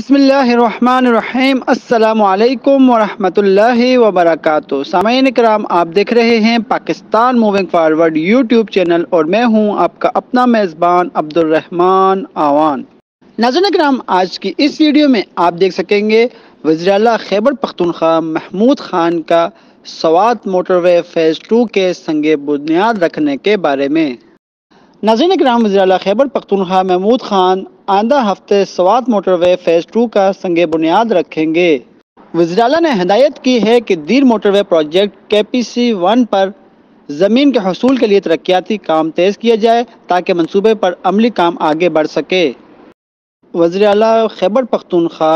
बिसमीम अल्लाम वरहमतुल्लाहि वबरकatuh सामीन कराम आप देख रहे हैं Pakistan moving forward YouTube channel और मैं हूँ आपका अपना मेज़बान अब्दुलरहमान आवान। नाजन कराम आज की इस वीडियो में आप देख सकेंगे वज़ी खैबर पख्तूनख्वा महमूद ख़ान का सवात मोटरवे फ़ेज़ टू के संग बुनियाद रखने के बारे में। नाजिन कराम वजी खैबर, पख्तूनख्वा महमूद ख़ान आंदा हफ़्ते सवात मोटरवे फ़ेज़ टू का संग बुनियाद रखेंगे। वजी ने हदायत की है कि दीर मोटरवे प्रोजेक्ट के पी सी वन पर ज़मीन के हसूल के लिए तरक्याती काम तेज़ किया जाए ताकि मनसूबे पर अमली काम आगे बढ़ सके। वजी अला खैबर, पख्तूनख्वा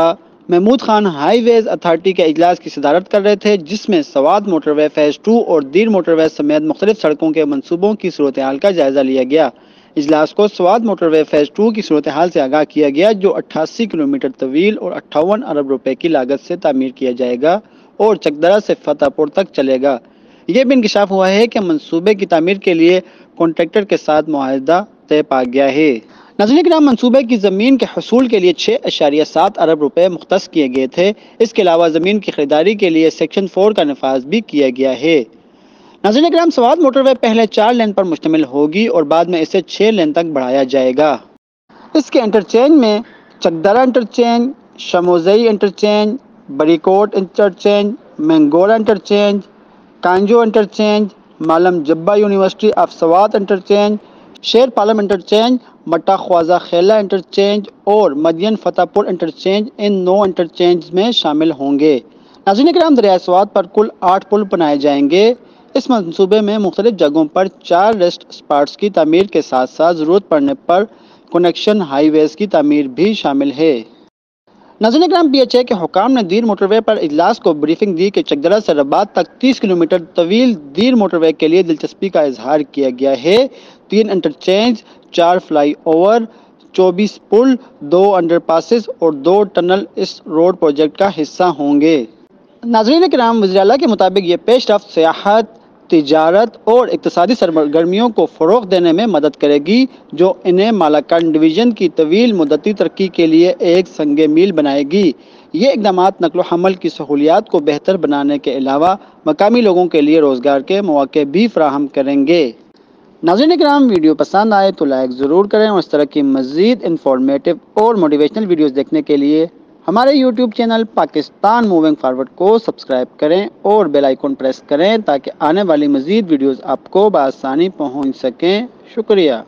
महमूद खान हाईवेज अथॉरिटी के अजलास की सदारत कर रहे थे, जिसमें सवाद मोटरवे फ़ेज़ टू और दीर मोटरवे समेत मुख्तलिफ़ सड़कों के मनसूबों की सूरत हाल का जायज़ा लिया गया। इजलास को स्वाद मोटरवे फ़ेज़ टू की सूरत हाल से आगाह किया गया, जो अट्ठासी किलोमीटर तवील और अट्ठावन अरब रुपए की लागत से तामीर किया जाएगा और चकदरा से फतेहपुर तक चलेगा। यह भी इंकशाफ हुआ है कि मनसूबे की तमीर के लिए कॉन्ट्रैक्टर के साथ माहिदा तय पा गया है। नज़र कराम मनसूबे की ज़मीन के हसूल के लिए छः अशारिया सात अरब रुपए मुख्त किए गए थे। इसके अलावा ज़मीन की खरीदारी के लिए सेक्शन फोर का नफाज भी किया गया है। नज़र कराम सवाद मोटरवे पहले चार लेन पर मुश्तमिल होगी और बाद में इसे छः लेन तक बढ़ाया जाएगा। इसके इंटरचेंज में Chakdara interchange, Shamozai interchange, Barikot interchange Mingora interchange, Kanju interchange, Malam Jabba university of Swat interchange, Sher Palam interchange Matta Khwaja Khela interchange और मदियन फतेहपुर इंटरचेंज इन नौ इंटरचेंज में शामिल होंगे। नाजिन कराम दरिया स्वाद पर कुल आठ पुल बनाए जाएँगे। इस मनसूबे में मुख्तलिफ़ जगहों पर चार रेस्ट स्पाट्स की तमीर के साथ साथ ज़रूरत पड़ने पर कनेक्शन हाईवेज़ की तमीर भी शामिल है। नज़र ग्राम पी एच ए के हुकाम ने दीर मोटरवे पर इजलास को ब्रीफिंग दी कि चकदरा से रबात तक 30 किलोमीटर तवील दीर मोटरवे के लिए दिलचस्पी का इजहार किया गया है। तीन इंटरचेंज चार फ्लाई ओवर चौबीस पुल, दो अंडरपासिस और दो टनल इस रोड प्रोजेक्ट का हिस्सा होंगे। नाजरीन कराम वजी के मुताबिक ये पेश रफ्त सियाहत तजारत और इकतदी सरगर्मियों को फ़रोग देने में मदद करेगी, जो इन्हें मालाकान डिवीज़न की तवील मुदती तरक्की के लिए एक संग मील बनाएगी। ये इकदाम नकलो हमल की सहूलियात को बेहतर बनाने के अलावा मकामी लोगों के लिए रोज़गार के मौके भी फ्राहम करेंगे। नाजरन कराम वीडियो पसंद आए तो लाइक ज़रूर करें और इस तरह की मज़ीद इन्फॉर्मेटिव और मोटिवेशनल वीडियोज़ देखने के लिए हमारे YouTube channel Pakistan moving forward को सब्सक्राइब करें और बेल आइकन प्रेस करें ताकि आने वाली मज़ीद वीडियोस आपको बसानी पहुँच सकें। शुक्रिया।